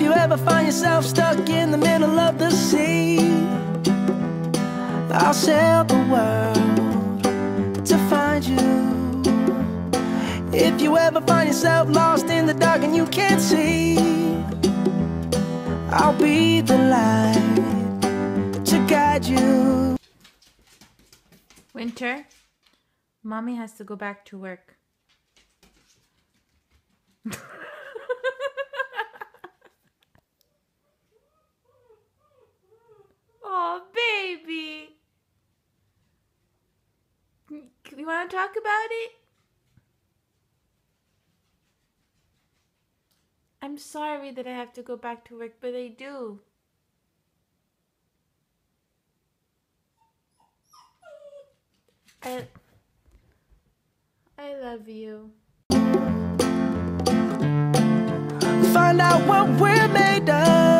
If you ever find yourself stuck in the middle of the sea, I'll sail the world to find you. If you ever find yourself lost in the dark and you can't see, I'll be the light to guide you. Winter, mommy has to go back to work. Oh, baby. You want to talk about it? I'm sorry that I have to go back to work, but I do. I I love you. Find out what we're made of